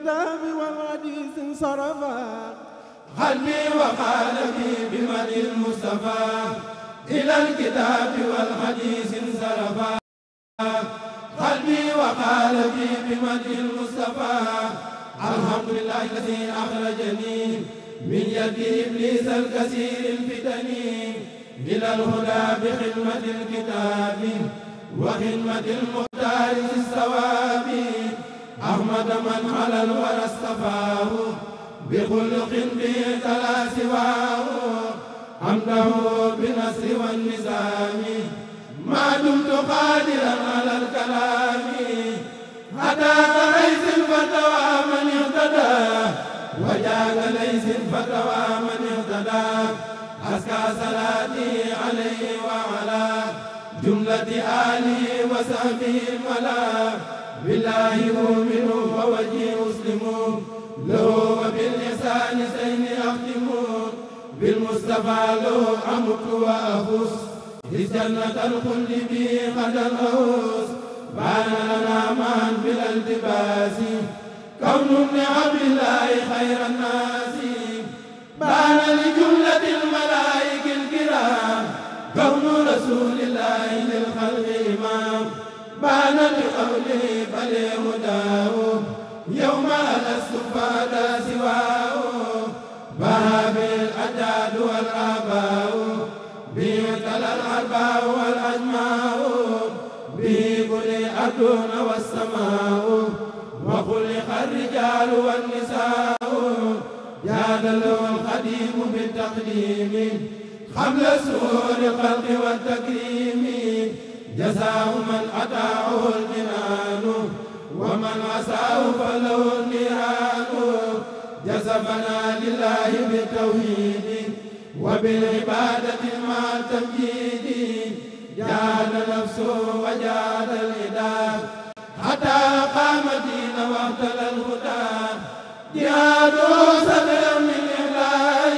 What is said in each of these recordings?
الكتاب والحديث انصرفا. قلبي وقالبي بمدح المصطفى. إلى الكتاب والحديث انصرفا. قلبي وقالبي بمدح المصطفى. الحمد لله الذي أخرجني من يد إبليس الكثير الفتن إلى الهدى بخدمة الكتاب وخدمة المختار في الثواب من على الورى اصطفاه بخلق به تلا سواه. حمده بالنصر والنظام ما دمت قادرا على الكلام. هداك ليس فتوى من اهتدى وجاك ليس فتوى من اهتدى. أزكى صلاتي عليه وعلى جملة آله وصحبه الملا. بالله أؤمن بالمصطفى له أمت وأفوز لجنة الخلد به قد الأوس بان لنا معا بلا التباس كون ابن الله خير الناس. بان لجملة الملائكة الكرام. كون رسول الله للخلق إمام. بان بقوله بل هداه يوم ألست فادا سواه والآباء به تلا الأرباء والأجماء به أدون والسماء وخلق الرجال والنساء. جاد له القديم بالتقديم قبل سهول الخلق والتكريم. جزاء من أتاه الجنان ومن عساه فله النيران. جذبنا لله بالتوحيد. وبالعبادة مع التمجيد جاد نفسه وجاد الإله حتى قام الدين واختل الهدى. جهاد سبيل من إله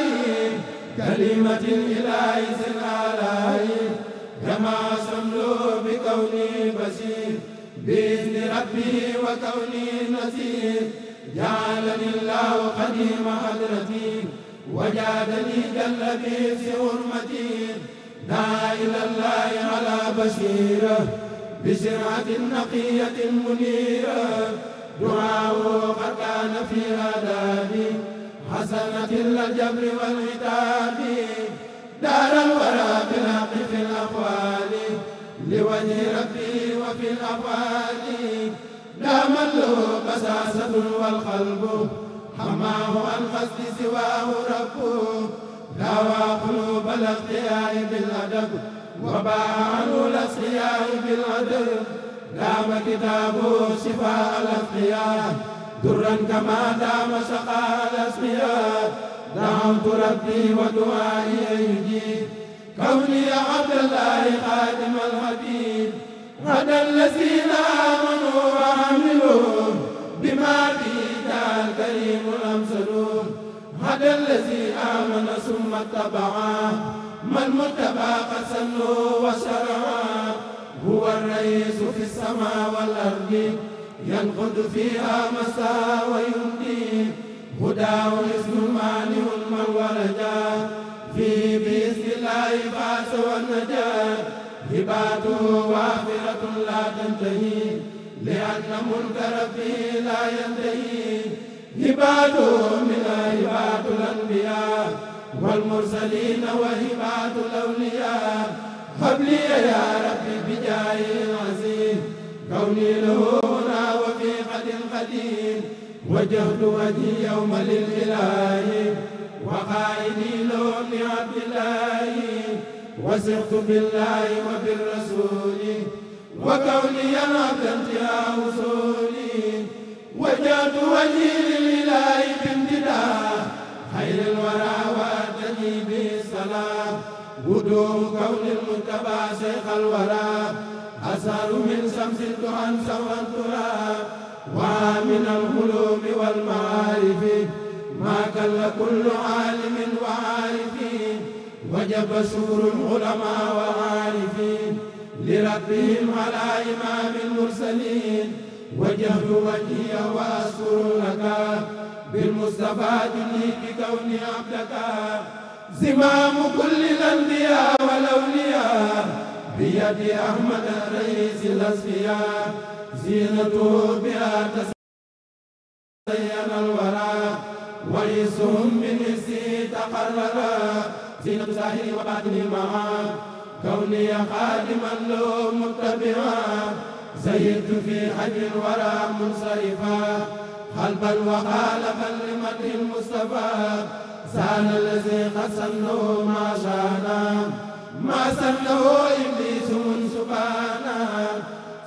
كلمة الإله سنالاي كما سملوا بكوني بشير بإذن ربي وكوني نذير. جعلني الله قديم حضرتي. وجادني بي في حرمتي لا إلى الله على بشيرة بسرعة نقية منيرة. دعاء قد كان في آدابي حسنة الجبر والعتاب. دار الورى بالحق في الأقوال لوجه ربي وفي الأفعال. دام له بساسة والقلب حماه عن سواه ربه داوى قلوب الاختيار بالأدب وباع عنه الأصفياء بالأدب دام كتابه شفاء الأتقياء درا كما دام سقاء الأسقياء. دعوت ربي ودعائي يجيب. كوني عبد الله خادم الحبيب. هدى الذين آمنوا ثم اتبعا ما المتبع قد وشرعا هو الرئيس في السماء والأرض. ينقض فيها مساء ويمضي. هداه اسم مانع من ولجا في بإذن الله فاز والنجاة هباته وافرة لا تنتهي. لأن ملك ربه لا ينتهي. هباته من هبات الأنبياء. والمرسلين وهبات الأولياء. هب لي يا ربي بجاه العزيز كوني له هنا وفي قد قديم. وجهت وجهي يوم للإله. وقائدي له ابن عبد الله. وثقت بالله وبالرسول. وكوني عبد انتهاء وصولي وجهت وجهي لله بامتداء خير الورى به السلام قدوم كون المتبع شيخ الورى أسهل من شمس الدعاء سوى التراب ومن العلوم والمعارف. ما كل كل عالم وعارف. وجب شكر العلماء والعارفين لربهم على إمام المرسلين. وجهت وجهي وأشكر لك. بالمصطفى جلي بكوني عبدك. زمام كل الأنبياء والأولياء. بيد أحمد رئيس الأصفياء زينته بها تزين الورى. ويسهم من إسي تقرر. زينة ساهر وباطن معا كوني خادما له متبعا. زيدت في حج الورى منصرفا. قلبا وقالبا لمدح المصطفى. سان الذي قد سنه ما شانا ما سنه إبليس من سبحانا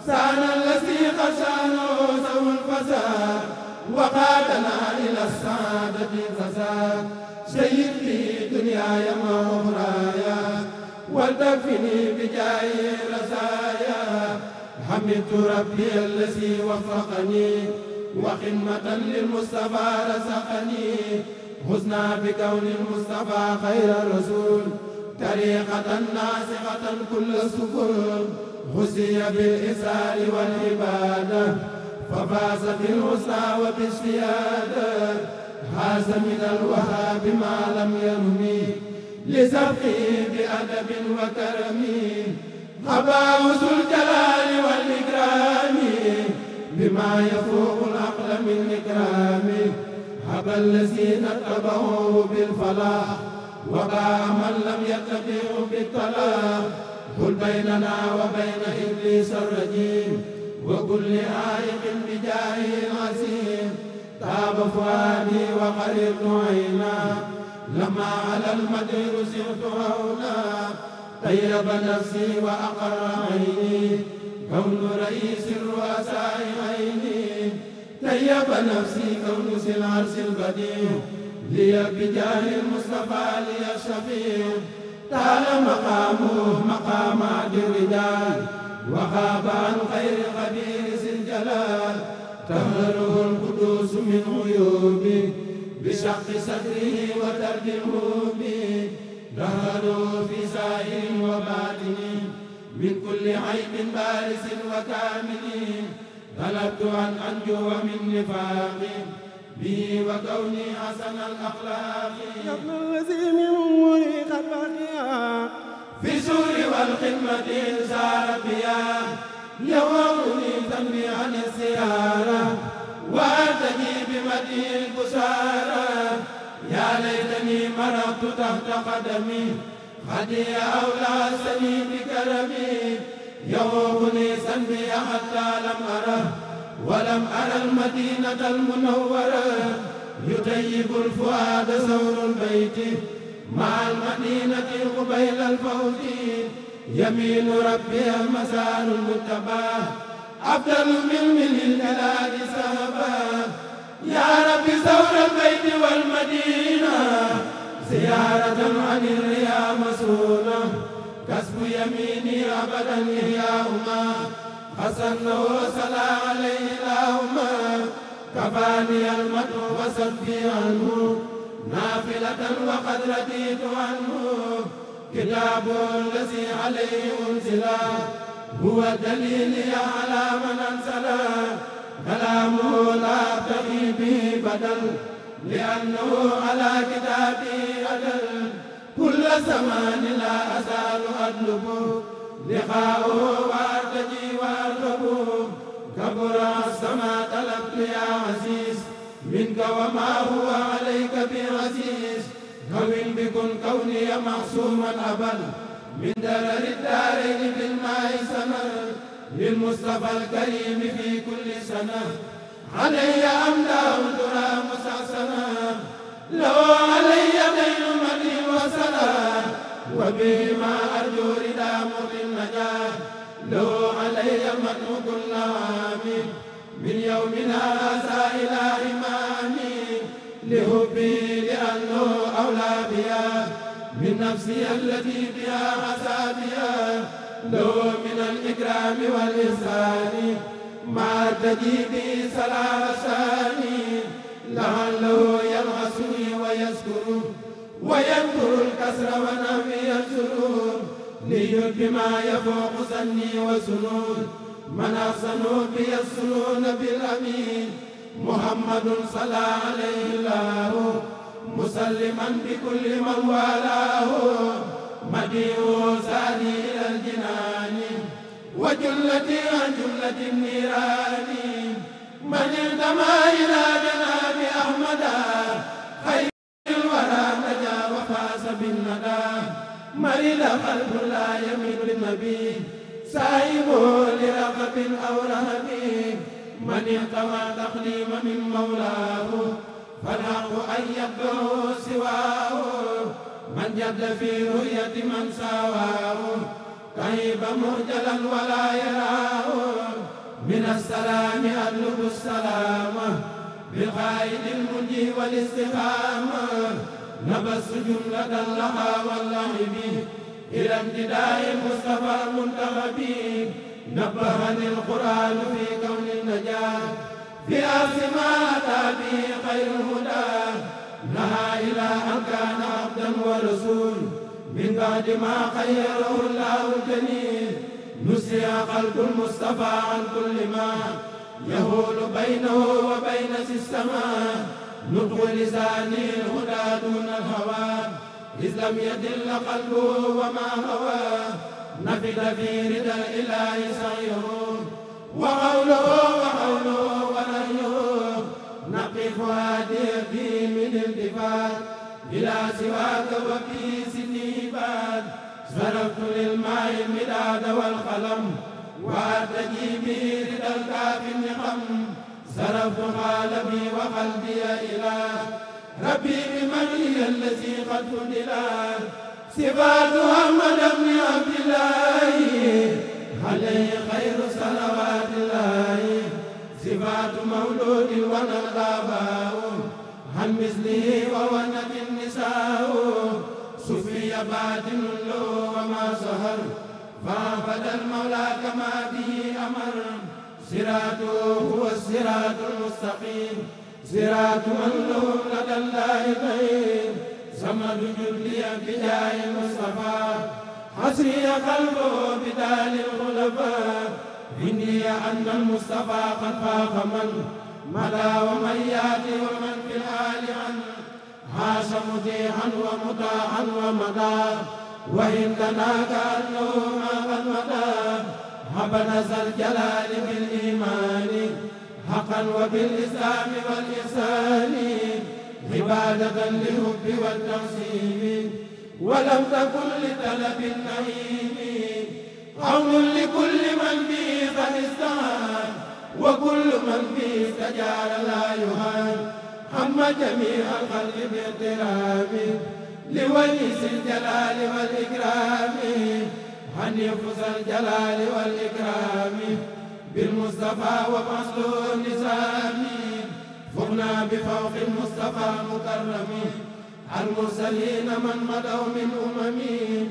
سان الذي قد شانه سوى الفساد. وقادنا إلى السعاده الفساد. شيد لي دنياي ما أخرايا. ولتكفني بجاه رسايا. حمدت ربي الذي وفقني. وخدمة للمصطفى رزقني. حسنا بكون المصطفى خير الرسول. طريقة ناسخة كل السبل خزي بالإسرار والعبادة. ففاز في الحسنى وبالسيادة. حاز من الوهاب ما لم يرمي. لسبقه بأدب وكرم. غباوس الجلال والإكرام. بما يفوق العقل من إكرام. هبى الذين اتبعوه بالفلاح وباع من لم يتبعه بالطلاق قل بيننا وبين إبليس الرجيم وكل عائق بجاه عظيم تاب فؤادي وقررت عينا لما على المدير سرت هونا طيب نفسي وأقر عيني كون رئيس الرؤساء عيني. طيب نفسي كون ذي العرش البديع لي بجاه المصطفى لي الشفيع طال مقامه مقامات الرجال وخاب عن خير خبير ذي الجلال. تهره القدوس من عيوبه بشق صدره وترك الهوب دهره في سائر وباطن من كل عيب بارس وكامل. طلبت أن أنجو من نفاق به وكوني حسن الأخلاق. يا ابن الذي من أموري قد بقيا في سور والخدمة إن سار بيا. يومني ذنبي عن السيارة. وأرتجي بمدي البشارة. يا ليتني مرضت تحت قدمي. خدي أولى سني بكرمي. يومني ذنبي حتى لم أره ولم أرى المدينة المنورة. يطيب الفؤاد ثور البيت مع المدينة قبيل الفوت يمين ربي مسار المتبى أفضل من من سهبا. يا رب ثور البيت والمدينة زيارة عن الرياء مسؤولة كسب يميني أبدا إحياؤما حسنه صلى عليه اللهم. كفاني المدح وصفي عنه نافلة وقد رديت عنه. كتاب الذي عليه أنزلا هو دليل على من أنزلا كلامه لا أبتغي به بدل لأنه على كتابي أدل. كل زمان لا أزال أطلب. لقاؤه وأرتجي وأرغب كبر السما طلبت يا عزيز. منك وما هو عليك بعزيز كون بكن كوني معصوما أبل من درر الدارين بالماء سمر. للمصطفى الكريم في كل سنة. علي أمداه ترى مسعسنا لو علي دين مدي وسلام وبهما أرجو ردا مغني النجاة. لو علي المدح كل عام. من يومنا إلى إمامي لحبي لأنه أولى بها. من نفسي التي بها عذابها لو من الإكرام والإحسان. ما تجيبي سلام شاني لعله ينعسني ويذكر. ويذكر الكسر ونامي السرور ليد بما يفوق سني وسنون من أحسن بي السنون بالأمين. محمد صلى عليه الله. مسلما بكل من والاه. مديء سادي إلى الجنان. وجلتي عن جملة النيران. من انتمى إلى جناب أحمد. مريض قلب لا يميل للنبي سائب لرغب أو رهب من اهتوى تقليم من مولاه. فالحق أن يبدو سواه. من جد في رؤية من سواه. كيف مرجلا ولا يراه. من السلام أطلب السلام. بالقائد المنجي والاستقامة. نبس جملة اللقى واللعب إلى امتداء المصطفى المنتخب. نبهني القرآن في كون النجاة. في ما أتى به خير الهدى. نهى إلى أن كان عبدا ورسول. من بعد ما خيره الله الجليل نسي قلب المصطفى عن كل ما يهول بينه وبين السماء. نطق لسانه الهدى دون الهوى. إذ لم يدل قلبه وما هوى. نفد في رضا الإله سعيه وقوله وقوله ونهيه. نقف هذه به من التفات إلى سواك وفي سنه باد صرفت للماء المداد والقلم. وأرتجي به رضا الكاف النقم. صرفت قالبي وقلبي إلى ربي بمن هي الذي قد فضلا صفات محمد بن عبد الله. عليه خير صلوات الله. صفات مولود ونقاباه عن مثله وونت النساء. صفي باطن له وما سهر فعبد المولى كما به أمر. صراطه هو الصراط المستقيم. صراط من له لدى الله خير صمد جلي بجاه المصطفى. حسري قلبه بدال الخلفاء إني أن المصطفى قد فاق من مدى ومن يأتي ومن في الحال عن. عاش مطيعا ومطاعا ومدى. وإن لنا كأنه ما قد مدى. حبنا ذا الجلال بالإيمان حقا وبالإسلام والإحسان عبادة للحب والتعظيم ولم تكن لطلب النعيم. عون لكل من به قد استعان وكل من به استجار لا يهان. هم جميع الخلق باحترام لوليس الجلال والإكرام. هنفس الجلال والإكرام بالمصطفى وفصل النسام فقنا بفوق المصطفى مكرم المرسلين من مدوا من أمم.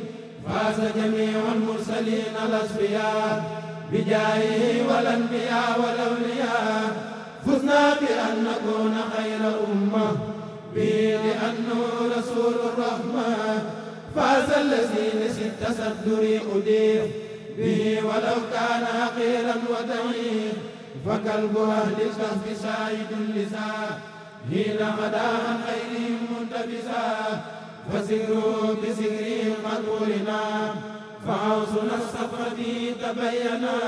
فاز جميع المرسلين الأصفياء بجاهه والأنبياء والأولياء. فزنا بأن نكون خير أمة. به لأنه رسول الرحمة فاز الذين ست صدري أدير به ولو كان حقيرا وضعيف فكلب أهل الكهف سائد اللسان حين عن خيرهم منتبسا فسروا بسرهم قد ولنا فعوصنا الصفر به تبينا.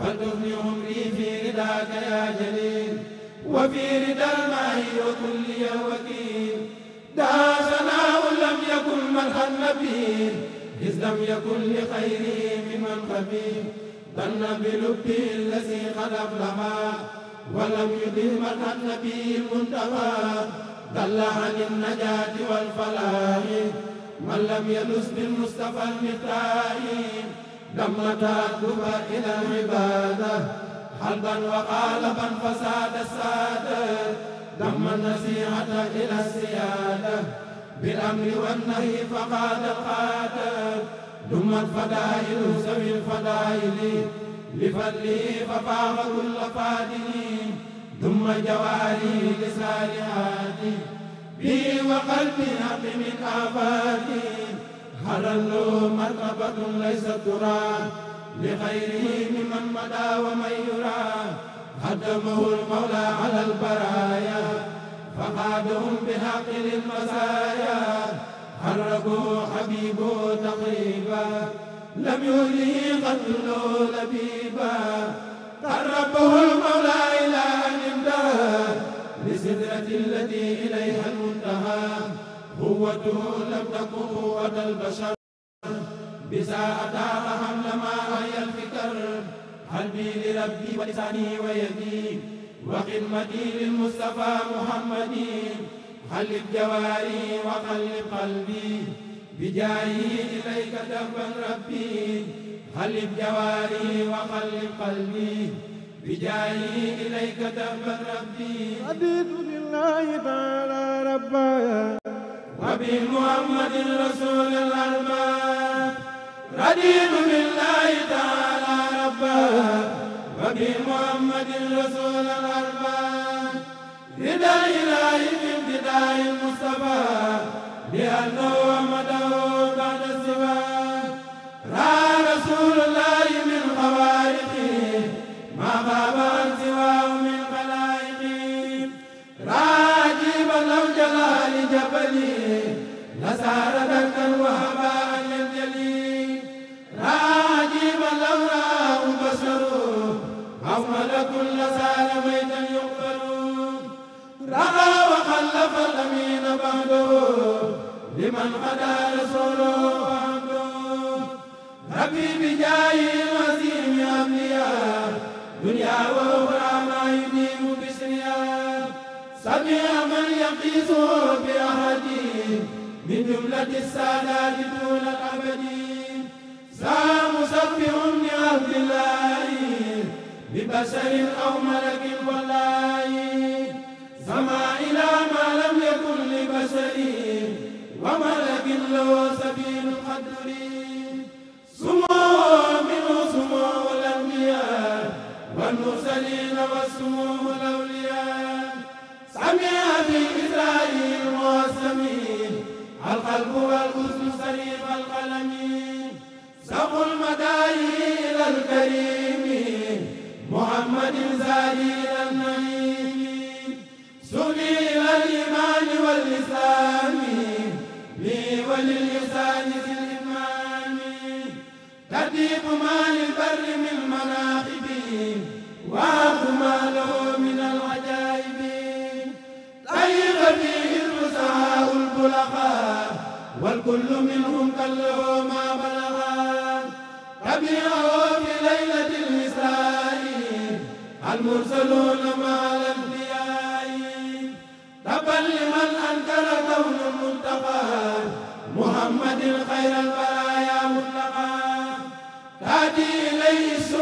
فلتغني عمري في رداك يا جليل. وفي رضا الماء وكل يا وكيل. دعا ملحا نبيل إذ لم يكن لخيره ممن خبير. ظن بلبه الذي قد أفلحا ولم يدم مدح النبي المنتهى. دل عن النجاة والفلاح من لم يلس بالمصطفى المفتاح. لما تأدب إلى العبادة حلبا وقالبا فساد السادة. دم النصيحة إلى السيادة. بالأمر والنهي فقاد القادة دم الفضائل ذوي الفضائل. لفضله ففاق كل فاضل. ثم جواري لصالحات. بي وقلبي حق من آفات. هل له مرتبة ليست ترى لخيره ممن مدى ومن يرى. خدمه المولى على البرايا. فقادهم بحق للمزايا حركوا حبيبه تقريبا. لم يهله قتله لبيبا. قربه المولى إلى أن لسدرة التي إليها المنتهى. قوته لم تكن قوة البشر. بساءة حمل ما هي الفكر. قلبي لربي ولساني ويدي. وخدمتي للمصطفى محمد. خلف جواري وقلب قلبي. بجاهه إليك دبا ربي. خلف جواري وقلب قلبي. بجاهه إليك دبا ربي. رضيت بالله تعالى ربا. وبمحمد رسول الأرباب رضيت بالله تعالى ربا. وبمحمد رسول الأرباب الإله في ابتداء المصطفى لأنه مدعو بعد السباب رأى رسول الله من خوارقه ما غاب عن سواه من خلائقه. رأى عجيبا لو جلال جبلي لسار الأمين بعده لمن غدا رسوله وعبده ربي بجاه الوسيم أبلياء دنيا وأخرى ما يديم بسريا. سمع من يقيس بأحدي من جملة السادات دون الأبد. سام مسبح لعبد الله ببشر أو ملك والله والمرسلين والسمو الأولياء. سمع في إسرائيل والسمين. القلب والأذن سريف القلم المداعي إلى الكريم محمد زادي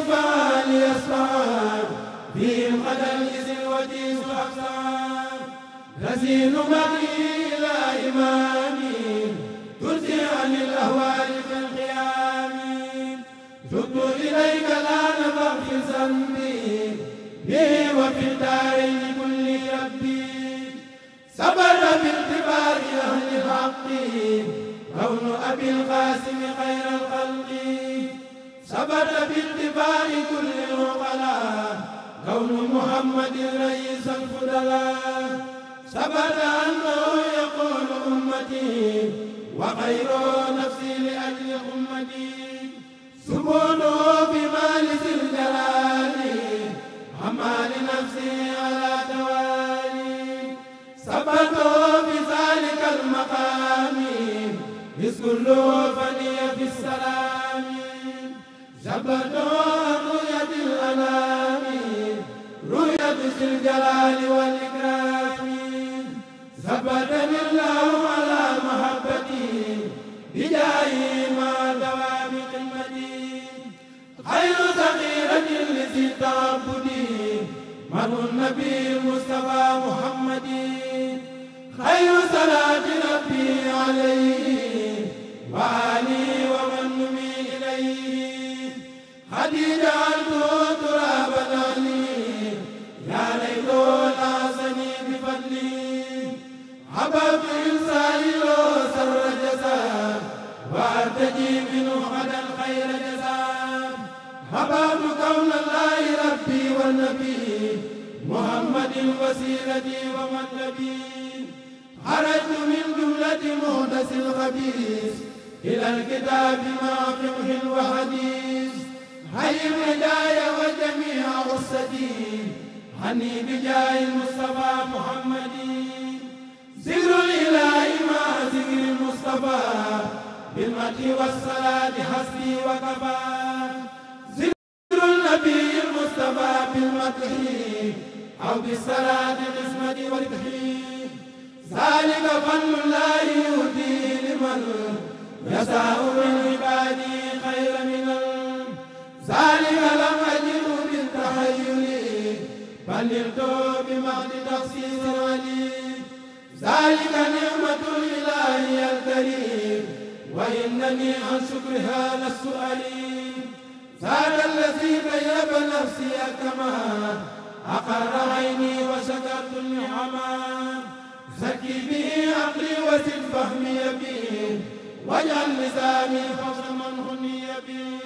إليه السفهاء ليصفها فيهم قد الإذن وجيز الأقسام تزين مدي إلى إمامي ترجع عن الأهوال في القيام. تبت إليك الآن فاغفر ذنبي به وفي الدارين كل ربي صبر باعتبار أهل الحق. كون أبي القاسم خير الخلق. صبر باعتبار كل العقلاء. كون محمد رئيس الفضلاء. ثبت أنه يقول أمتي وخير نفسي لأجل أمتي. سبونه بمال ذي الجلال. أما لنفسي على توالي. ثبته بذلك المقام. إذ كله فني في السلام. خير صلاة ربي عليه وآله إلى الكتاب مع فقه وحديث. هل الهداية وجميع غصتي هني بجاه المصطفى محمد ذكر الإله مع ذكر المصطفى. بالمدح والصلاة حسبي وكفى. ذكر النبي المصطفى بالمدح أو بالصلاة قسمة وربح ذلك فضل الله يهدي لمن يشاء من عبادي خير من ذلك نلت بمعنى تخصيص علي ذلك نعمة الإله الكريم وإنني عن شكرها لست أليم ذاك الذي طيب نفسي كما أقر عيني وشكرت النعما زكي به عقلي وزد فهمي به واجعل لساني فوق من غني به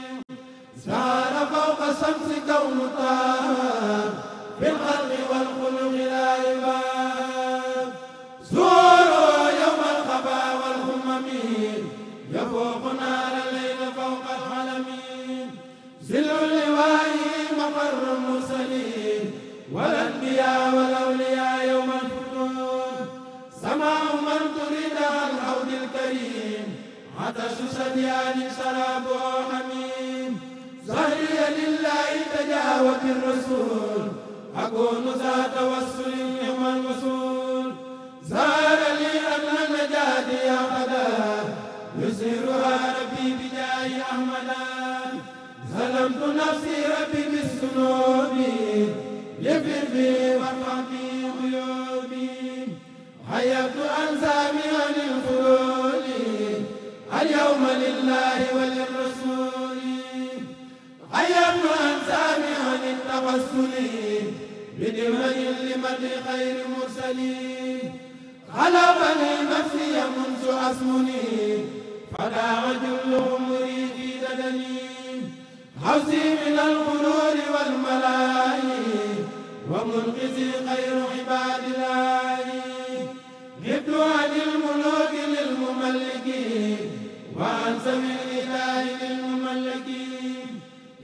سار فوق الشمس كون طه في الخلق والخلق لا يبان زوروا يوم الخفا والهمم يفوق نار الليل فوق العالمين زل اللواء مقر المرسلين. والأنبياء والأولياء يوم الفتون. سماء من تريد الحوض الكريم. عطش شديان شرابه حميم. زهري لله تجاوب الرسول. أكون ذا توسل يوم الوصول زار لي أن النجاة يا غدا يسيرها ربي بجاه أحمدا ظلمت نفسي ربي بالذنوب. يغفر بي وارفع بي عيوبي حيبت عن سامي عن الخلود اليوم لله وللرسول. حيبت عن سامي عن التوسل. بدمن لمن خير مرسلين غلبني نفسي منذ أسمني. فداع جل عمري في ددني حوزي من الغرور والملاهي. ومنقذي خير عباد الله. غبت عن الملوك للمملكين وعن سبيل الإله للمملكين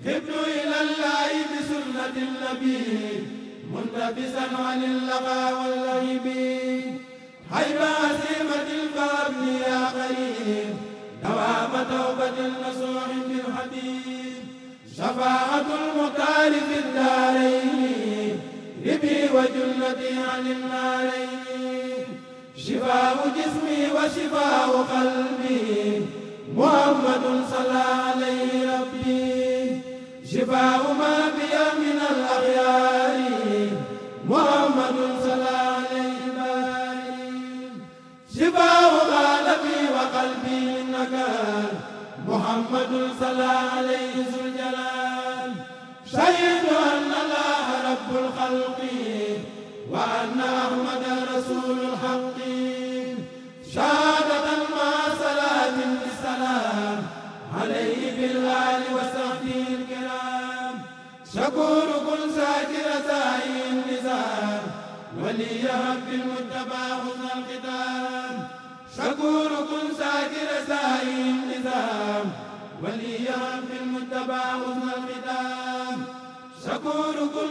غبت إلى الله بسنة النبي. منتبسا عن اللغى واللهب حيب عزيمة الفابل يا قريب دوام توبة نصوح بالحبيب شفاعة المختار في الدارين ربي وجنتي عن النارين شفاء جسمي وشفاء قلبي محمد صلى عليه ربي شفاء ما بي من الأخيار قلبي إنك محمد صلى عليه الجلال. شهد أن الله رب الخلق وأن أحمد رسول الحق. شهادة مع صلاة بسلام عليه بالآل وصحبه الكرام. شكور كل ساكر ساهي النزام ولي رب المتبع الختام شكور كن ساكر ولي رب المتبع حسن الختام. شكور كن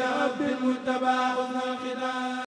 رب المتبع حسن الختام.